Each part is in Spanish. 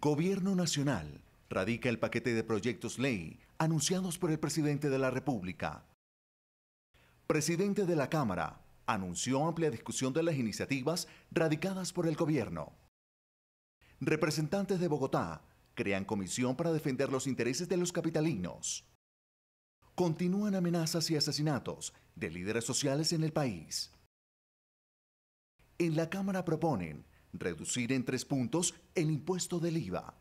Gobierno Nacional radica el paquete de proyectos ley anunciados por el presidente de la República. Presidente de la Cámara anunció amplia discusión de las iniciativas radicadas por el gobierno. Representantes de Bogotá crean comisión para defender los intereses de los capitalinos. Continúan amenazas y asesinatos de líderes sociales en el país. En la Cámara proponen reducir en tres puntos el impuesto del IVA.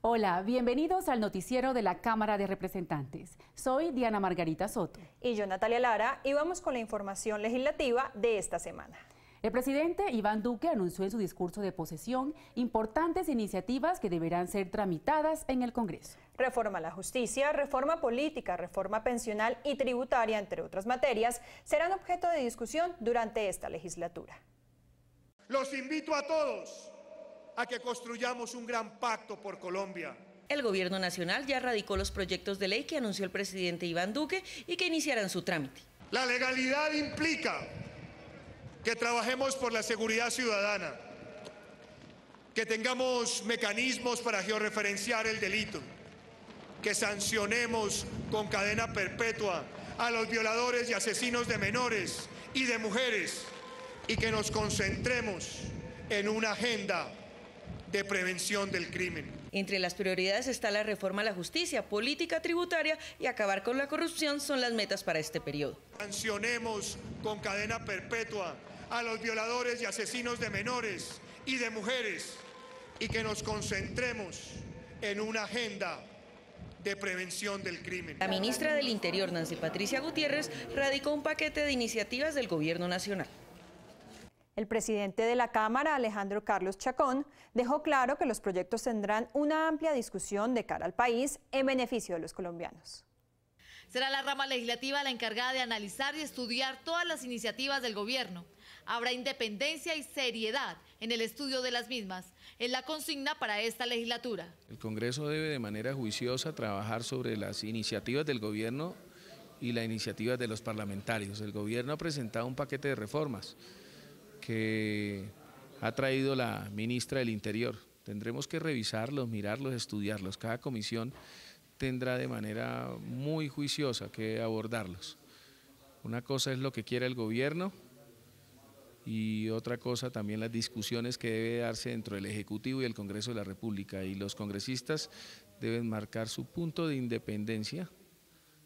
Hola, bienvenidos al noticiero de la Cámara de Representantes. Soy Diana Margarita Soto. Y yo Natalia Lara y vamos con la información legislativa de esta semana. El presidente Iván Duque anunció en su discurso de posesión importantes iniciativas que deberán ser tramitadas en el Congreso. Reforma a la justicia, reforma política, reforma pensional y tributaria, entre otras materias, serán objeto de discusión durante esta legislatura. Los invito a todos a que construyamos un gran pacto por Colombia. El gobierno nacional ya radicó los proyectos de ley que anunció el presidente Iván Duque y que iniciarán su trámite. La legalidad implica que trabajemos por la seguridad ciudadana, que tengamos mecanismos para georreferenciar el delito, que sancionemos con cadena perpetua a los violadores y asesinos de menores y de mujeres y que nos concentremos en una agenda de prevención del crimen. Entre las prioridades está la reforma a la justicia, política tributaria y acabar con la corrupción son las metas para este periodo. Sancionemos con cadena perpetua a los violadores y asesinos de menores y de mujeres y que nos concentremos en una agenda de prevención del crimen. La ministra del Interior, Nancy Patricia Gutiérrez, radicó un paquete de iniciativas del Gobierno Nacional. El presidente de la Cámara, Alejandro Carlos Chacón, dejó claro que los proyectos tendrán una amplia discusión de cara al país en beneficio de los colombianos. Será la rama legislativa la encargada de analizar y estudiar todas las iniciativas del gobierno. Habrá independencia y seriedad en el estudio de las mismas. Es la consigna para esta legislatura. El Congreso debe de manera juiciosa trabajar sobre las iniciativas del gobierno y las iniciativas de los parlamentarios. El gobierno ha presentado un paquete de reformas que ha traído la ministra del Interior. Tendremos que revisarlos, mirarlos, estudiarlos. Cada comisión tendrá de manera muy juiciosa que abordarlos. Una cosa es lo que quiere el gobierno y otra cosa también las discusiones que debe darse dentro del Ejecutivo y el Congreso de la República. Y los congresistas deben marcar su punto de independencia,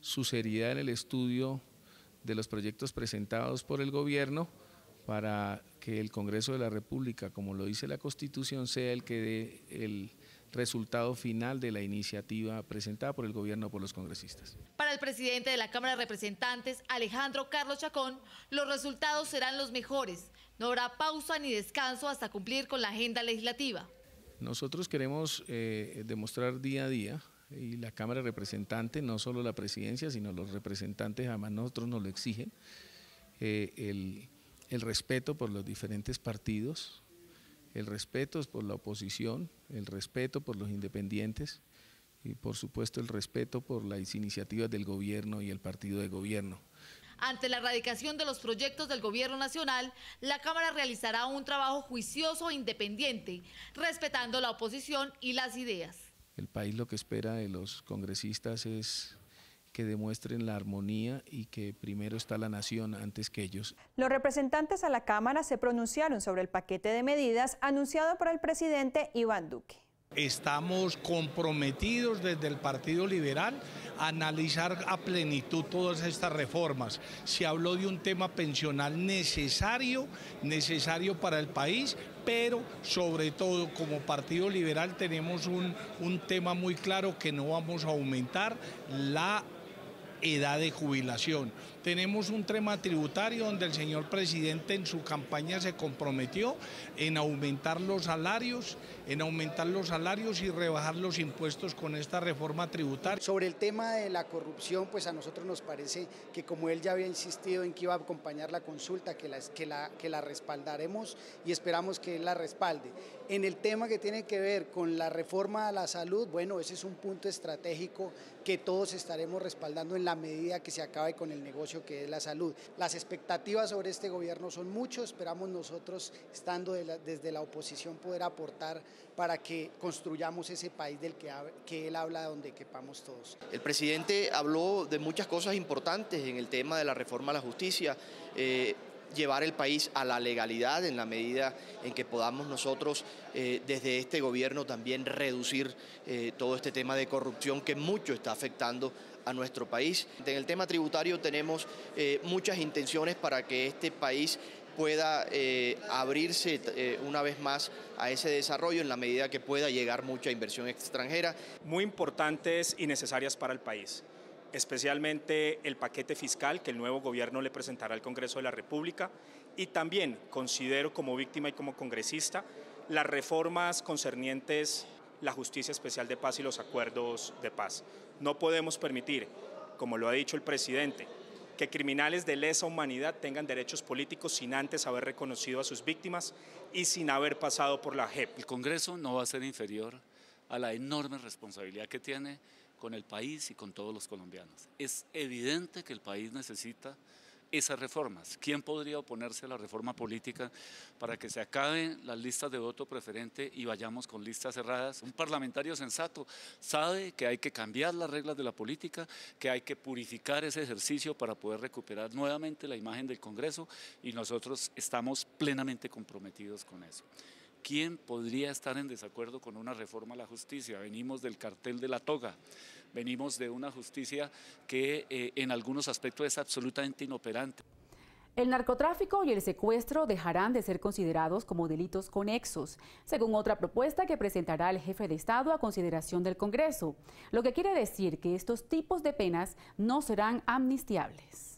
su seriedad en el estudio de los proyectos presentados por el gobierno para que el Congreso de la República, como lo dice la Constitución, sea el que dé el resultado final de la iniciativa presentada por el gobierno por los congresistas. Para el presidente de la Cámara de Representantes, Alejandro Carlos Chacón, los resultados serán los mejores. No habrá pausa ni descanso hasta cumplir con la agenda legislativa. Nosotros queremos eh, demostrar día a día y la Cámara de Representantes, no solo la presidencia, sino los representantes, además nosotros nos lo exigen, eh, el el respeto por los diferentes partidos, el respeto por la oposición, el respeto por los independientes y por supuesto el respeto por las iniciativas del gobierno y el partido de gobierno. Ante la erradicación de los proyectos del gobierno nacional, la Cámara realizará un trabajo juicioso e independiente, respetando la oposición y las ideas. El país lo que espera de los congresistas es que demuestren la armonía y que primero está la nación antes que ellos. Los representantes a la Cámara se pronunciaron sobre el paquete de medidas anunciado por el presidente Iván Duque. Estamos comprometidos desde el Partido Liberal a analizar a plenitud todas estas reformas. Se habló de un tema pensional necesario, necesario para el país, pero sobre todo como Partido Liberal tenemos un, un tema muy claro que no vamos a aumentar la edad de jubilación. Tenemos un tema tributario donde el señor presidente en su campaña se comprometió en aumentar los salarios, en aumentar los salarios y rebajar los impuestos con esta reforma tributaria. Sobre el tema de la corrupción, pues a nosotros nos parece que como él ya había insistido en que iba a acompañar la consulta, que la, que la, que la respaldaremos y esperamos que él la respalde. En el tema que tiene que ver con la reforma a la salud, bueno, ese es un punto estratégico que todos estaremos respaldando en la medida que se acabe con el negocio que es la salud. Las expectativas sobre este gobierno son muchos, esperamos nosotros, estando desde la oposición, poder aportar para que construyamos ese país del que, que él habla, donde quepamos todos. El presidente habló de muchas cosas importantes en el tema de la reforma a la justicia. Eh, llevar el país a la legalidad en la medida en que podamos nosotros eh, desde este gobierno también reducir eh, todo este tema de corrupción que mucho está afectando a nuestro país. En el tema tributario tenemos eh, muchas intenciones para que este país pueda abrirse una vez más a ese desarrollo en la medida que pueda llegar mucha inversión extranjera. Muy importantes y necesarias para el país especialmente el paquete fiscal que el nuevo gobierno le presentará al Congreso de la República y también considero como víctima y como congresista las reformas concernientes la justicia especial de paz y los acuerdos de paz. No podemos permitir, como lo ha dicho el presidente, que criminales de lesa humanidad tengan derechos políticos sin antes haber reconocido a sus víctimas y sin haber pasado por la JEP. El Congreso no va a ser inferior a la enorme responsabilidad que tiene con el país y con todos los colombianos. Es evidente que el país necesita esas reformas. ¿Quién podría oponerse a la reforma política para que se acaben las listas de voto preferente y vayamos con listas cerradas? Un parlamentario sensato sabe que hay que cambiar las reglas de la política, que hay que purificar ese ejercicio para poder recuperar nuevamente la imagen del Congreso y nosotros estamos plenamente comprometidos con eso. ¿Quién podría estar en desacuerdo con una reforma a la justicia? Venimos del cartel de la toga, venimos de una justicia que eh, en algunos aspectos es absolutamente inoperante. El narcotráfico y el secuestro dejarán de ser considerados como delitos conexos, según otra propuesta que presentará el jefe de Estado a consideración del Congreso, lo que quiere decir que estos tipos de penas no serán amnistiables.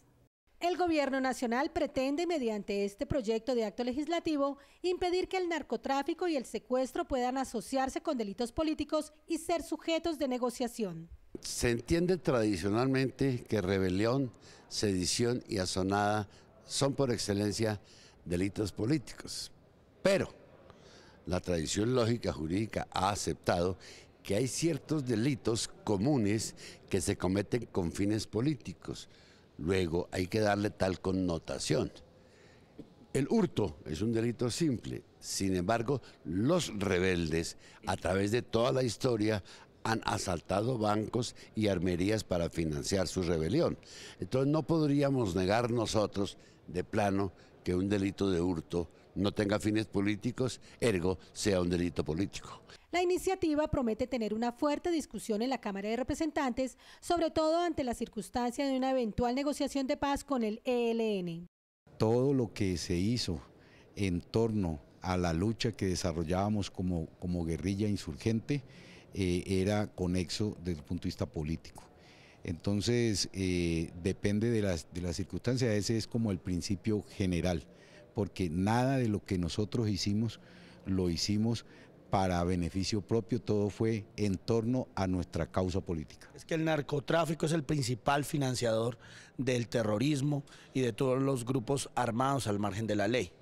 El Gobierno Nacional pretende, mediante este proyecto de acto legislativo, impedir que el narcotráfico y el secuestro puedan asociarse con delitos políticos y ser sujetos de negociación. Se entiende tradicionalmente que rebelión, sedición y asonada son por excelencia delitos políticos. Pero la tradición lógica jurídica ha aceptado que hay ciertos delitos comunes que se cometen con fines políticos Luego hay que darle tal connotación. El hurto es un delito simple, sin embargo, los rebeldes a través de toda la historia han asaltado bancos y armerías para financiar su rebelión. Entonces no podríamos negar nosotros de plano que un delito de hurto no tenga fines políticos, ergo sea un delito político. La iniciativa promete tener una fuerte discusión en la Cámara de Representantes, sobre todo ante la circunstancia de una eventual negociación de paz con el ELN. Todo lo que se hizo en torno a la lucha que desarrollábamos como, como guerrilla insurgente eh, era conexo desde el punto de vista político. Entonces, eh, depende de las, de las circunstancias, ese es como el principio general, porque nada de lo que nosotros hicimos lo hicimos para beneficio propio, todo fue en torno a nuestra causa política. Es que el narcotráfico es el principal financiador del terrorismo y de todos los grupos armados al margen de la ley.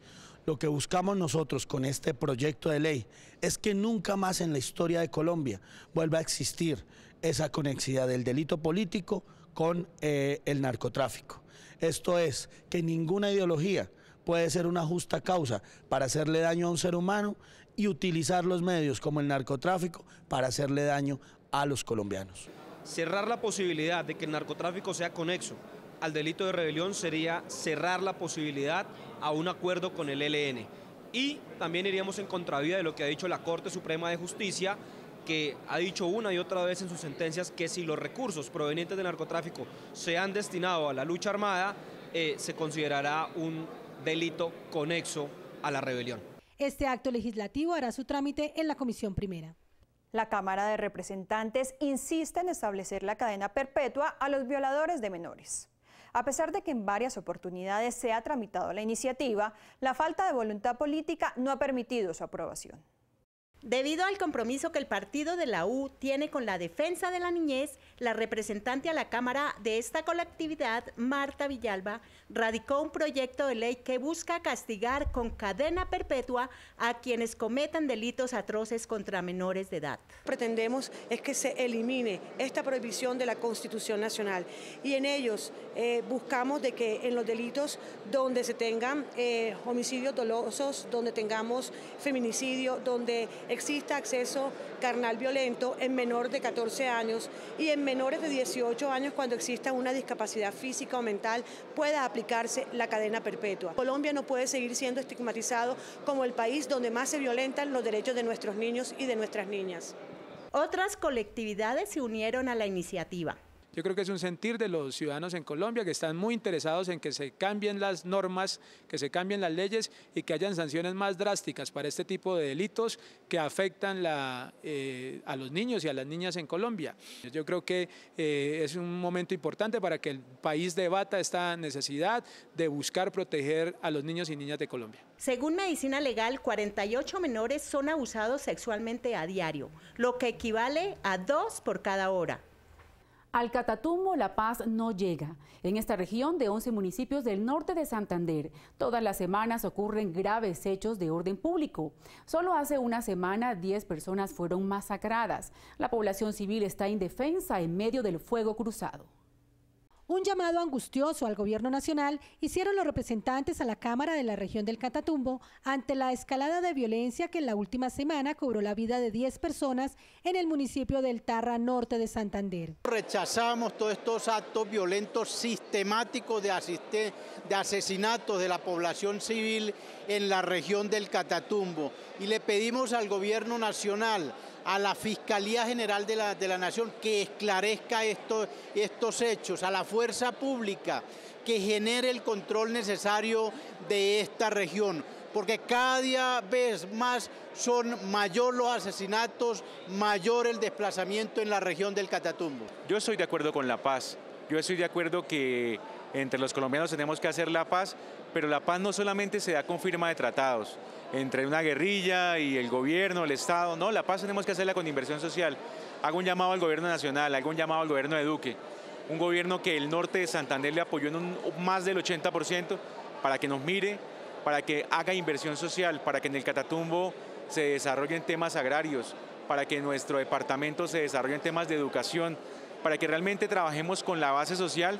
Lo que buscamos nosotros con este proyecto de ley es que nunca más en la historia de Colombia vuelva a existir esa conexidad del delito político con eh, el narcotráfico. Esto es, que ninguna ideología puede ser una justa causa para hacerle daño a un ser humano y utilizar los medios como el narcotráfico para hacerle daño a los colombianos. Cerrar la posibilidad de que el narcotráfico sea conexo al delito de rebelión sería cerrar la posibilidad a un acuerdo con el ELN. Y también iríamos en contravía de lo que ha dicho la Corte Suprema de Justicia, que ha dicho una y otra vez en sus sentencias que si los recursos provenientes del narcotráfico se han destinado a la lucha armada, eh, se considerará un delito conexo a la rebelión. Este acto legislativo hará su trámite en la Comisión Primera. La Cámara de Representantes insiste en establecer la cadena perpetua a los violadores de menores. A pesar de que en varias oportunidades se ha tramitado la iniciativa, la falta de voluntad política no ha permitido su aprobación. Debido al compromiso que el partido de la U tiene con la defensa de la niñez, la representante a la Cámara de esta colectividad, Marta Villalba, radicó un proyecto de ley que busca castigar con cadena perpetua a quienes cometan delitos atroces contra menores de edad. Pretendemos es que se elimine esta prohibición de la Constitución Nacional y en ellos eh, buscamos de que en los delitos donde se tengan eh, homicidios dolosos, donde tengamos feminicidio, donde exista acceso carnal violento en menor de 14 años y en menores de 18 años cuando exista una discapacidad física o mental pueda aplicarse la cadena perpetua. Colombia no puede seguir siendo estigmatizado como el país donde más se violentan los derechos de nuestros niños y de nuestras niñas. Otras colectividades se unieron a la iniciativa. Yo creo que es un sentir de los ciudadanos en Colombia que están muy interesados en que se cambien las normas, que se cambien las leyes y que hayan sanciones más drásticas para este tipo de delitos que afectan eh, a los niños y a las niñas en Colombia. Yo creo que eh, es un momento importante para que el país debata esta necesidad de buscar proteger a los niños y niñas de Colombia. Según Medicina Legal, 48 menores son abusados sexualmente a diario, lo que equivale a dos por cada hora. Al Catatumbo la paz no llega. En esta región de 11 municipios del norte de Santander, todas las semanas ocurren graves hechos de orden público. Solo hace una semana 10 personas fueron masacradas. La población civil está indefensa en medio del fuego cruzado. Un llamado angustioso al gobierno nacional hicieron los representantes a la Cámara de la región del Catatumbo ante la escalada de violencia que en la última semana cobró la vida de 10 personas en el municipio del Tarra Norte de Santander. Rechazamos todos estos actos violentos sistemáticos de, de asesinatos de la población civil en la región del Catatumbo y le pedimos al gobierno nacional a la Fiscalía General de la, de la Nación que esclarezca estos hechos, a la fuerza pública que genere el control necesario de esta región, porque cada vez más son mayor los asesinatos, mayor el desplazamiento en la región del Catatumbo. Yo estoy de acuerdo con la paz, yo estoy de acuerdo que entre los colombianos tenemos que hacer la paz, pero la paz no solamente se da con firma de tratados, entre una guerrilla y el gobierno, el Estado. No, la paz tenemos que hacerla con inversión social. Hago un llamado al gobierno nacional, hago un llamado al gobierno de Duque, un gobierno que el norte de Santander le apoyó en un, más del 80% para que nos mire, para que haga inversión social, para que en el Catatumbo se desarrollen temas agrarios, para que nuestro departamento se desarrolle en temas de educación, para que realmente trabajemos con la base social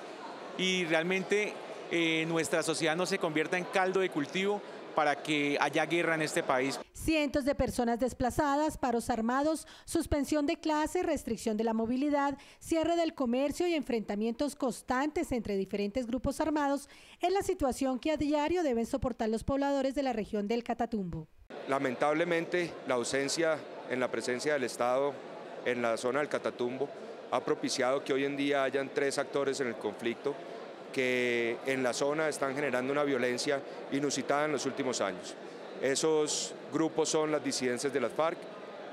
y realmente eh, nuestra sociedad no se convierta en caldo de cultivo para que haya guerra en este país. Cientos de personas desplazadas, paros armados, suspensión de clases, restricción de la movilidad, cierre del comercio y enfrentamientos constantes entre diferentes grupos armados es la situación que a diario deben soportar los pobladores de la región del Catatumbo. Lamentablemente, la ausencia en la presencia del Estado en la zona del Catatumbo ha propiciado que hoy en día hayan tres actores en el conflicto que en la zona están generando una violencia inusitada en los últimos años. Esos grupos son las disidencias de las FARC,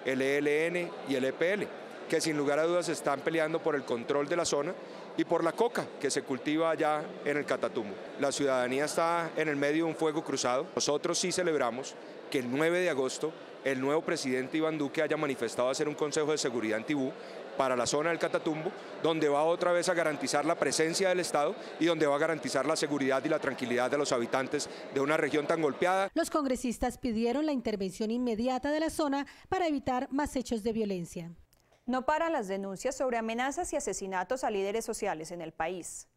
el ELN y el EPL, que sin lugar a dudas están peleando por el control de la zona y por la coca que se cultiva allá en el Catatumbo. La ciudadanía está en el medio de un fuego cruzado. Nosotros sí celebramos que el 9 de agosto el nuevo presidente Iván Duque haya manifestado hacer un Consejo de Seguridad en Tibú para la zona del Catatumbo, donde va otra vez a garantizar la presencia del Estado y donde va a garantizar la seguridad y la tranquilidad de los habitantes de una región tan golpeada. Los congresistas pidieron la intervención inmediata de la zona para evitar más hechos de violencia. No paran las denuncias sobre amenazas y asesinatos a líderes sociales en el país.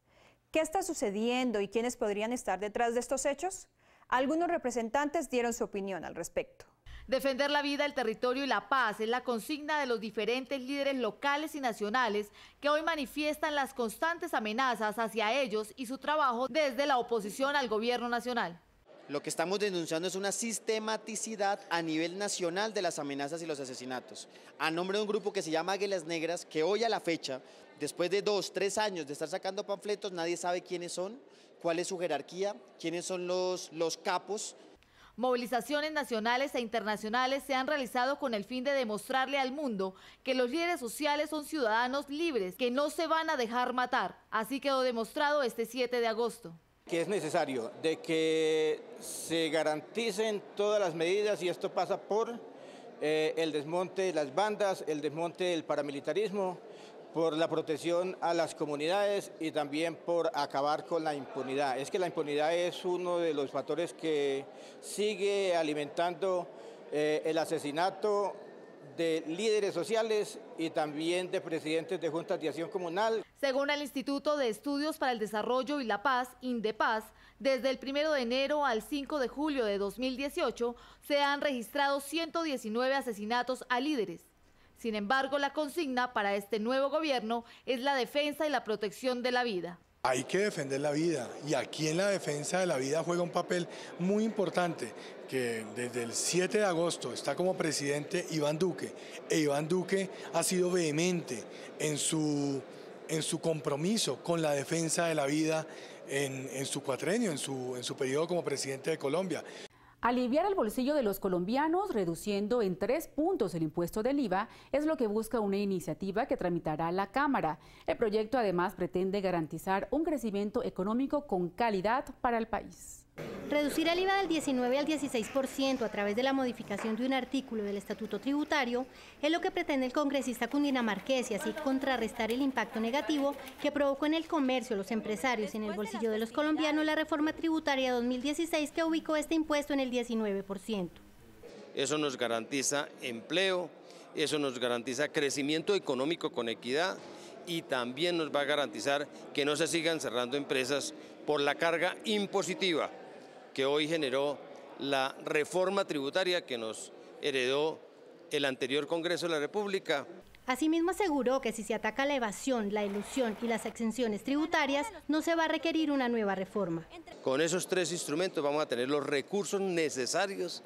¿Qué está sucediendo y quiénes podrían estar detrás de estos hechos? Algunos representantes dieron su opinión al respecto. Defender la vida, el territorio y la paz es la consigna de los diferentes líderes locales y nacionales que hoy manifiestan las constantes amenazas hacia ellos y su trabajo desde la oposición al gobierno nacional. Lo que estamos denunciando es una sistematicidad a nivel nacional de las amenazas y los asesinatos. A nombre de un grupo que se llama Águilas Negras, que hoy a la fecha, después de dos, tres años de estar sacando panfletos, nadie sabe quiénes son, cuál es su jerarquía, quiénes son los, los capos, Movilizaciones nacionales e internacionales se han realizado con el fin de demostrarle al mundo que los líderes sociales son ciudadanos libres, que no se van a dejar matar. Así quedó demostrado este 7 de agosto. Que es necesario de que se garanticen todas las medidas y esto pasa por eh, el desmonte de las bandas, el desmonte del paramilitarismo, por la protección a las comunidades y también por acabar con la impunidad. Es que la impunidad es uno de los factores que sigue alimentando eh, el asesinato de líderes sociales y también de presidentes de juntas de acción comunal. Según el Instituto de Estudios para el Desarrollo y la Paz, INDEPAZ, desde el 1 de enero al 5 de julio de 2018 se han registrado 119 asesinatos a líderes. Sin embargo, la consigna para este nuevo gobierno es la defensa y la protección de la vida. Hay que defender la vida y aquí en la defensa de la vida juega un papel muy importante que desde el 7 de agosto está como presidente Iván Duque e Iván Duque ha sido vehemente en su, en su compromiso con la defensa de la vida en, su cuatrenio, en su, en su periodo como presidente de Colombia. Aliviar el bolsillo de los colombianos reduciendo en tres puntos el impuesto del IVA es lo que busca una iniciativa que tramitará la Cámara. El proyecto además pretende garantizar un crecimiento económico con calidad para el país. Reducir el IVA del 19 al 16% a través de la modificación de un artículo del Estatuto Tributario es lo que pretende el congresista cundinamarqués y así contrarrestar el impacto negativo que provocó en el comercio, los empresarios y en el bolsillo de los colombianos la reforma tributaria 2016 que ubicó este impuesto en el 19%. Eso nos garantiza empleo, eso nos garantiza crecimiento económico con equidad y también nos va a garantizar que no se sigan cerrando empresas por la carga impositiva que hoy generó la reforma tributaria que nos heredó el anterior Congreso de la República. Asimismo aseguró que si se ataca la evasión, la ilusión y las exenciones tributarias, no se va a requerir una nueva reforma. Con esos tres instrumentos vamos a tener los recursos necesarios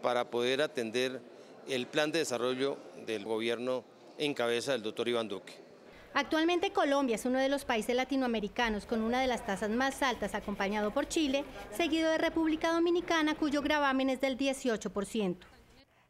para poder atender el plan de desarrollo del gobierno en cabeza del doctor Iván Duque. Actualmente Colombia es uno de los países latinoamericanos con una de las tasas más altas, acompañado por Chile, seguido de República Dominicana, cuyo gravamen es del 18%.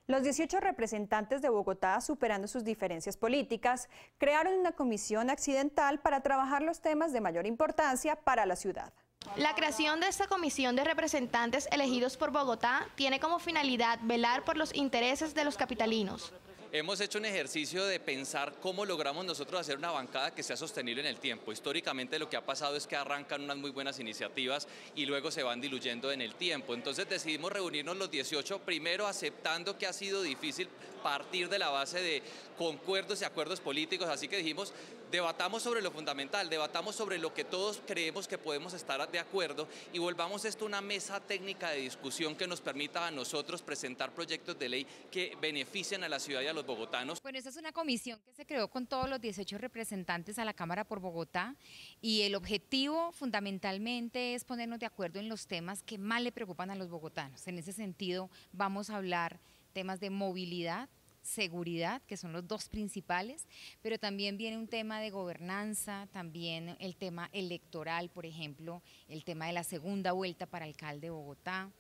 Los 18 representantes de Bogotá, superando sus diferencias políticas, crearon una comisión accidental para trabajar los temas de mayor importancia para la ciudad. La creación de esta comisión de representantes elegidos por Bogotá tiene como finalidad velar por los intereses de los capitalinos, hemos hecho un ejercicio de pensar cómo logramos nosotros hacer una bancada que sea sostenible en el tiempo. Históricamente lo que ha pasado es que arrancan unas muy buenas iniciativas y luego se van diluyendo en el tiempo. Entonces decidimos reunirnos los 18, primero aceptando que ha sido difícil partir de la base de concuerdos y acuerdos políticos, así que dijimos, debatamos sobre lo fundamental, debatamos sobre lo que todos creemos que podemos estar de acuerdo y volvamos esto una mesa técnica de discusión que nos permita a nosotros presentar proyectos de ley que beneficien a la ciudad y a los bogotanos. Bueno, esta es una comisión que se creó con todos los 18 representantes a la Cámara por Bogotá y el objetivo fundamentalmente es ponernos de acuerdo en los temas que más le preocupan a los bogotanos. En ese sentido, vamos a hablar temas de movilidad, seguridad, que son los dos principales, pero también viene un tema de gobernanza, también el tema electoral, por ejemplo, el tema de la segunda vuelta para alcalde de Bogotá.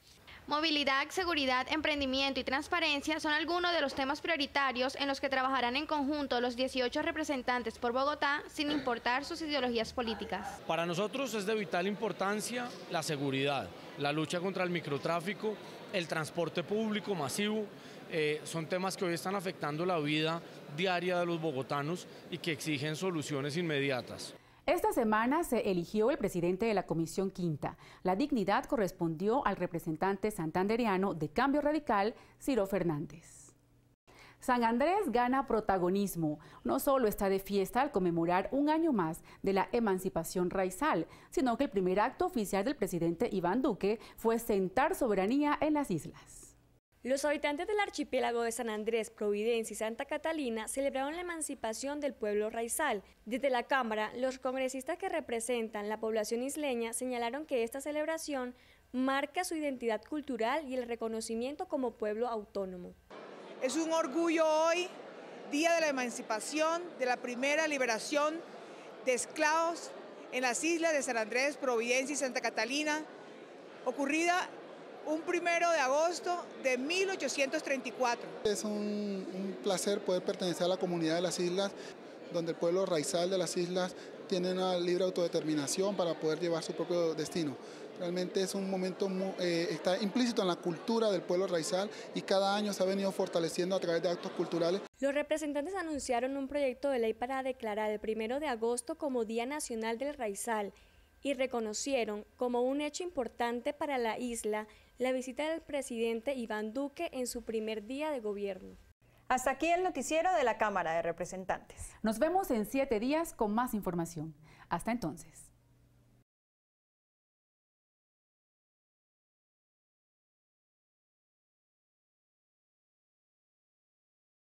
Movilidad, seguridad, emprendimiento y transparencia son algunos de los temas prioritarios en los que trabajarán en conjunto los 18 representantes por Bogotá sin importar sus ideologías políticas. Para nosotros es de vital importancia la seguridad, la lucha contra el microtráfico, el transporte público masivo, eh, son temas que hoy están afectando la vida diaria de los bogotanos y que exigen soluciones inmediatas. Esta semana se eligió el presidente de la Comisión Quinta. La dignidad correspondió al representante santandereano de Cambio Radical, Ciro Fernández. San Andrés gana protagonismo. No solo está de fiesta al conmemorar un año más de la emancipación raizal, sino que el primer acto oficial del presidente Iván Duque fue sentar soberanía en las islas. Los habitantes del archipiélago de San Andrés, Providencia y Santa Catalina celebraron la emancipación del pueblo raizal. Desde la Cámara, los congresistas que representan la población isleña señalaron que esta celebración marca su identidad cultural y el reconocimiento como pueblo autónomo. Es un orgullo hoy, día de la emancipación, de la primera liberación de esclavos en las islas de San Andrés, Providencia y Santa Catalina, ocurrida un primero de agosto de 1834. Es un, un, placer poder pertenecer a la comunidad de las islas, donde el pueblo raizal de las islas tiene una libre autodeterminación para poder llevar su propio destino. Realmente es un momento, eh, está implícito en la cultura del pueblo raizal y cada año se ha venido fortaleciendo a través de actos culturales. Los representantes anunciaron un proyecto de ley para declarar el primero de agosto como Día Nacional del Raizal y reconocieron como un hecho importante para la isla la visita del presidente Iván Duque en su primer día de gobierno. Hasta aquí el noticiero de la Cámara de Representantes. Nos vemos en siete días con más información. Hasta entonces.